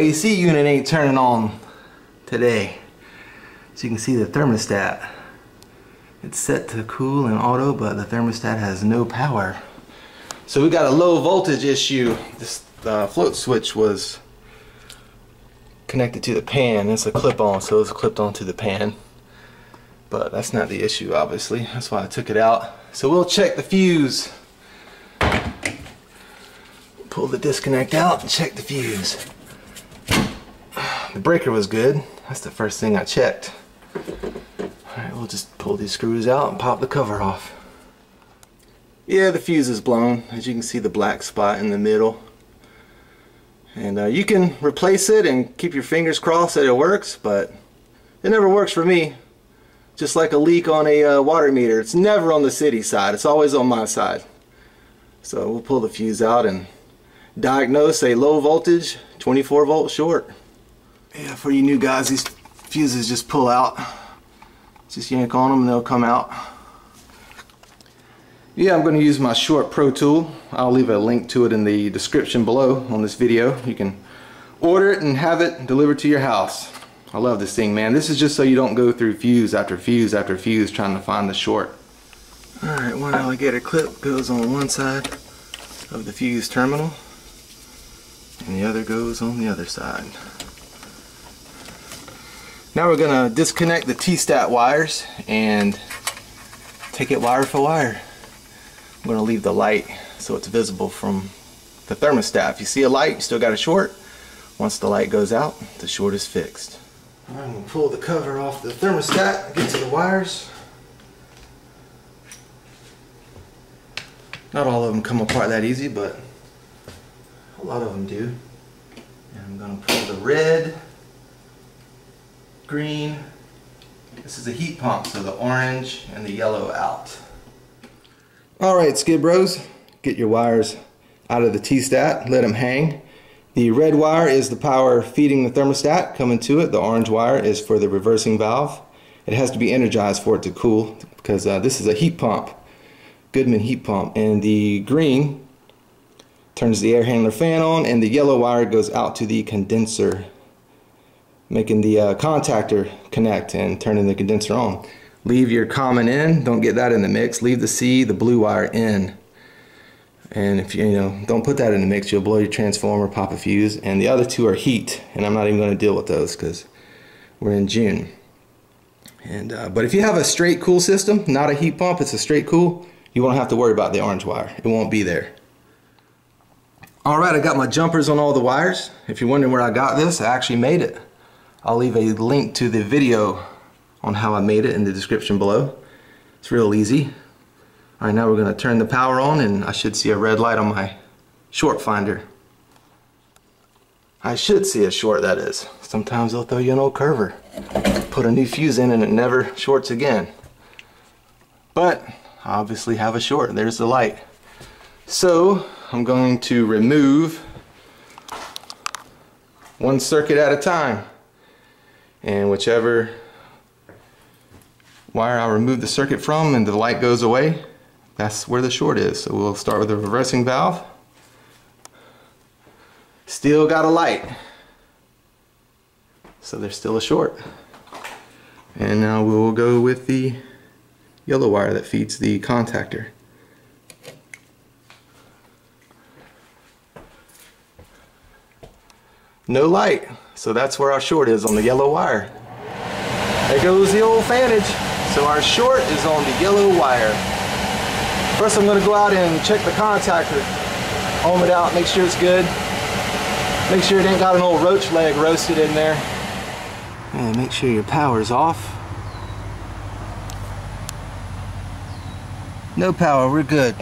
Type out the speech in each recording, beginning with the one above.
AC unit ain't turning on today. So you can see the thermostat. It's set to cool and auto, but the thermostat has no power. So we got a low voltage issue. This uh, float switch was connected to the pan. It's a clip-on, so it's clipped onto the pan. But that's not the issue, obviously. That's why I took it out. So we'll check the fuse. Pull the disconnect out and check the fuse. The breaker was good. That's the first thing I checked. Alright, we'll just pull these screws out and pop the cover off. Yeah, the fuse is blown. As you can see the black spot in the middle. And uh, you can replace it and keep your fingers crossed that it works, but it never works for me. Just like a leak on a uh, water meter. It's never on the city side. It's always on my side. So we'll pull the fuse out and diagnose a low voltage 24 volt short. Yeah, for you new guys, these fuses just pull out. Just yank on them and they'll come out. Yeah, I'm going to use my Short Pro Tool. I'll leave a link to it in the description below on this video. You can order it and have it delivered to your house. I love this thing, man. This is just so you don't go through fuse after fuse after fuse trying to find the short. Alright, one alligator clip goes on one side of the fuse terminal and the other goes on the other side. Now we're going to disconnect the T-stat wires and take it wire for wire. I'm going to leave the light so it's visible from the thermostat. If you see a light, you still got a short. Once the light goes out, the short is fixed. I'm going to pull the cover off the thermostat, get to the wires. Not all of them come apart that easy, but a lot of them do. And I'm going to pull the red green. This is a heat pump, so the orange and the yellow out. Alright Skid Bros, get your wires out of the T-stat, let them hang. The red wire is the power feeding the thermostat coming to it. The orange wire is for the reversing valve. It has to be energized for it to cool because uh, this is a heat pump, Goodman heat pump. And the green turns the air handler fan on and the yellow wire goes out to the condenser making the uh, contactor connect and turning the condenser on. Leave your common in, don't get that in the mix. Leave the C, the blue wire in. And if you, you know, don't put that in the mix, you'll blow your transformer, pop a fuse. And the other two are heat, and I'm not even going to deal with those because we're in June. And uh, But if you have a straight cool system, not a heat pump, it's a straight cool, you won't have to worry about the orange wire. It won't be there. Alright, I got my jumpers on all the wires. If you're wondering where I got this, I actually made it. I'll leave a link to the video on how I made it in the description below. It's real easy. Alright, now we're going to turn the power on and I should see a red light on my short finder. I should see a short, that is. Sometimes they'll throw you an old curver. Put a new fuse in and it never shorts again. But, I obviously have a short. There's the light. So, I'm going to remove one circuit at a time and whichever wire I remove the circuit from and the light goes away that's where the short is. So we'll start with the reversing valve. Still got a light. So there's still a short. And now we'll go with the yellow wire that feeds the contactor no light so that's where our short is on the yellow wire. There goes the old fanage. So our short is on the yellow wire. First I'm going to go out and check the contactor. Ohm it out, make sure it's good. Make sure it ain't got an old roach leg roasted in there. And make sure your power's off. No power, we're good.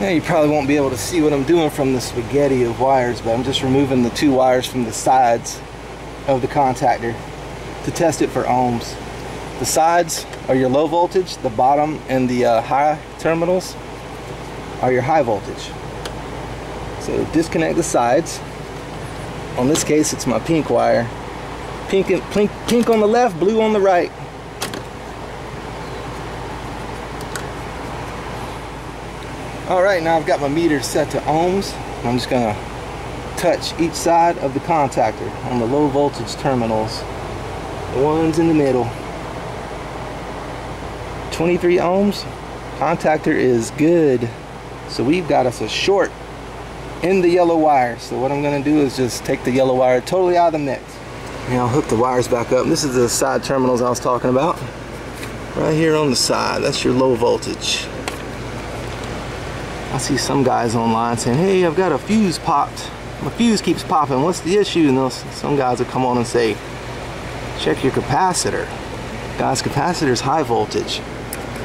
Now you probably won't be able to see what I'm doing from the spaghetti of wires, but I'm just removing the two wires from the sides of the contactor to test it for ohms. The sides are your low voltage, the bottom and the uh, high terminals are your high voltage. So disconnect the sides. On this case, it's my pink wire. Pink, and, pink, pink on the left, blue on the right. All right, now I've got my meter set to ohms. I'm just gonna touch each side of the contactor on the low voltage terminals. The ones in the middle. 23 ohms. Contactor is good. So we've got us a short in the yellow wire. So what I'm gonna do is just take the yellow wire totally out of the mix. And I'll hook the wires back up. This is the side terminals I was talking about. Right here on the side, that's your low voltage. I see some guys online saying, hey, I've got a fuse popped. My fuse keeps popping. What's the issue? And those, some guys will come on and say, check your capacitor. Guys, capacitor is high voltage.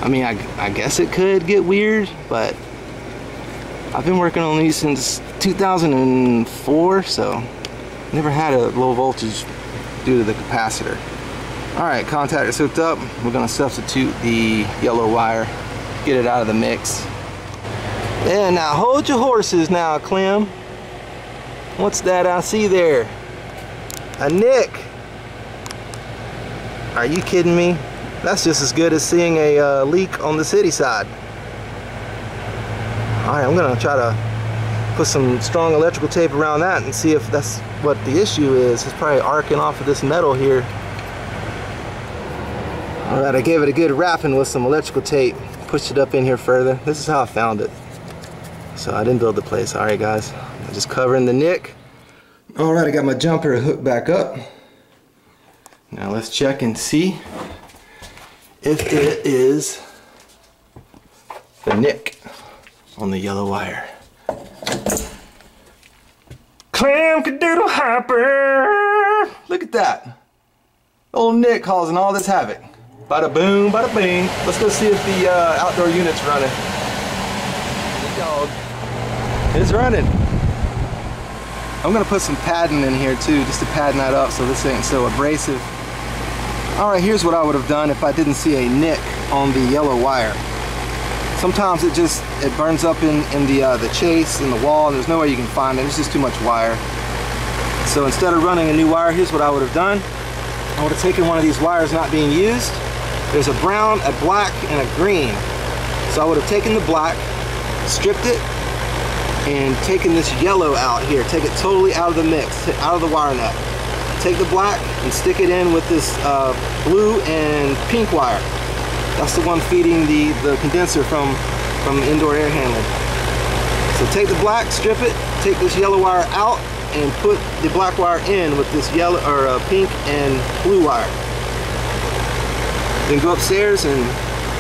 I mean, I, I guess it could get weird, but I've been working on these since 2004, so never had a low voltage due to the capacitor. All right, contact is hooked up. We're gonna substitute the yellow wire, get it out of the mix. And now hold your horses now, Clem. What's that I see there? A nick. Are you kidding me? That's just as good as seeing a uh, leak on the city side. All right, I'm gonna try to put some strong electrical tape around that and see if that's what the issue is. It's probably arcing off of this metal here. All right, I gave it a good wrapping with some electrical tape. Pushed it up in here further. This is how I found it. So I didn't build the place. All right, guys. I'm just covering the nick. All right, I got my jumper hooked back up. Now let's check and see if it is the nick on the yellow wire. Clam cadoodle hopper! Look at that. Old Nick causing all this havoc. Bada boom, bada bing. Let's go see if the uh, outdoor unit's running. Dog. It's running. I'm gonna put some padding in here too, just to padding that up so this ain't so abrasive. All right, here's what I would have done if I didn't see a nick on the yellow wire. Sometimes it just, it burns up in, in the, uh, the chase, in the wall, and there's no way you can find it. It's just too much wire. So instead of running a new wire, here's what I would have done. I would have taken one of these wires not being used. There's a brown, a black, and a green. So I would have taken the black, stripped it, and taking this yellow out here. Take it totally out of the mix, out of the wire nut. Take the black and stick it in with this uh, blue and pink wire. That's the one feeding the, the condenser from, from indoor air handling. So take the black, strip it, take this yellow wire out, and put the black wire in with this yellow or uh, pink and blue wire. Then go upstairs and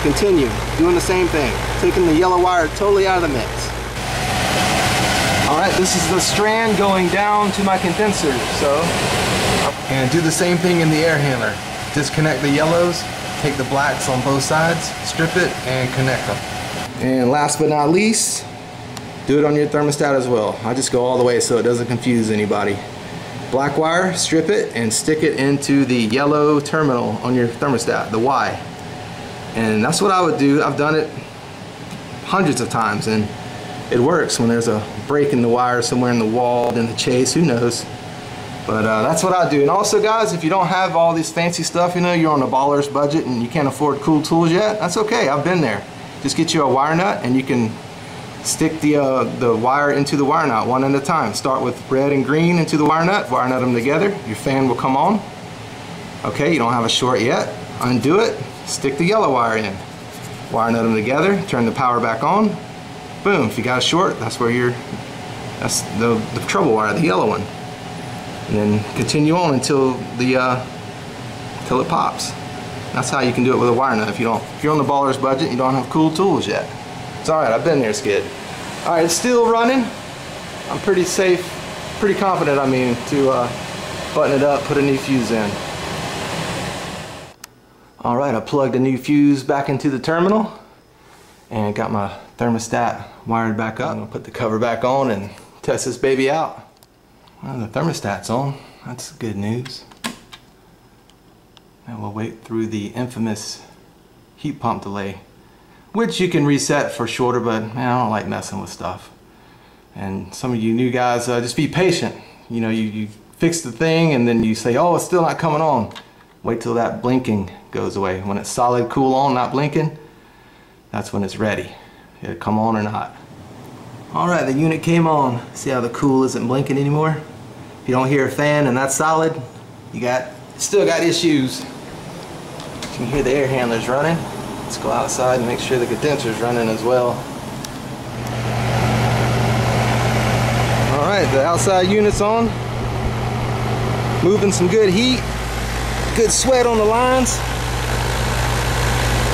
continue doing the same thing, taking the yellow wire totally out of the mix. All right, this is the strand going down to my condenser. So, and do the same thing in the air handler. Disconnect the yellows, take the blacks on both sides, strip it, and connect them. And last but not least, do it on your thermostat as well. I just go all the way so it doesn't confuse anybody. Black wire, strip it, and stick it into the yellow terminal on your thermostat, the Y. And that's what I would do. I've done it hundreds of times, and it works when there's a break in the wire somewhere in the wall, in the chase, who knows. But uh, that's what I do. And also guys, if you don't have all this fancy stuff, you know, you're on a baller's budget and you can't afford cool tools yet, that's okay, I've been there. Just get you a wire nut and you can stick the, uh, the wire into the wire nut one at a time. Start with red and green into the wire nut, wire nut them together, your fan will come on. Okay, you don't have a short yet, undo it, stick the yellow wire in. Wire nut them together, turn the power back on, boom, if you got a short, that's where you're, that's the, the trouble wire, the yellow one and then continue on until the uh, until it pops. That's how you can do it with a wire nut. If you don't, if you're on the baller's budget, you don't have cool tools yet. It's all right. I've been there, Skid. All right, it's still running. I'm pretty safe, pretty confident. I mean, to uh, button it up, put a new fuse in. All right, I plugged a new fuse back into the terminal and got my thermostat wired back up. I'm gonna put the cover back on and test this baby out. Well, the thermostat's on. That's good news. Now we'll wait through the infamous heat pump delay, which you can reset for shorter, but man, I don't like messing with stuff. And some of you new guys, uh, just be patient. You know, you, you fix the thing and then you say, oh, it's still not coming on. Wait till that blinking goes away. When it's solid, cool on, not blinking, that's when it's ready. It'll come on or not. Alright, the unit came on. See how the cool isn't blinking anymore? If you don't hear a fan and that's solid, you got still got issues. You can hear the air handlers running. Let's go outside and make sure the condenser's running as well. Alright, the outside unit's on. Moving some good heat. Good sweat on the lines.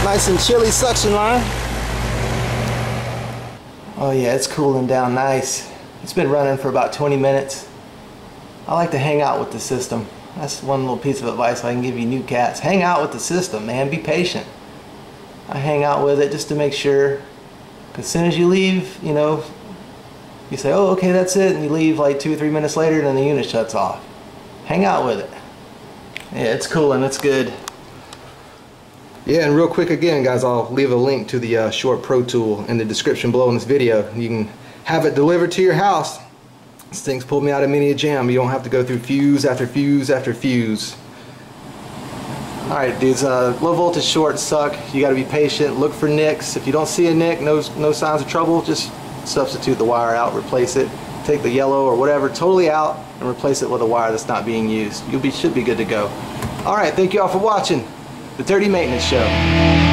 Nice and chilly suction line. Oh yeah, it's cooling down nice. It's been running for about 20 minutes. I like to hang out with the system. That's one little piece of advice I can give you new cats. Hang out with the system, man. Be patient. I hang out with it just to make sure. As soon as you leave, you know, you say, oh, okay, that's it, and you leave like two or three minutes later, and then the unit shuts off. Hang out with it. Yeah, it's cooling. It's good. Yeah, and real quick again, guys, I'll leave a link to the uh, Short Pro Tool in the description below in this video. You can have it delivered to your house. This thing's pulled me out of many a jam. You don't have to go through fuse after fuse after fuse. Alright dudes, uh, low voltage shorts suck. You gotta be patient. Look for nicks. If you don't see a nick, no, no signs of trouble, just substitute the wire out, replace it. Take the yellow or whatever totally out and replace it with a wire that's not being used. You'll be should be good to go. Alright, thank you all for watching the Dirty Maintenance Show.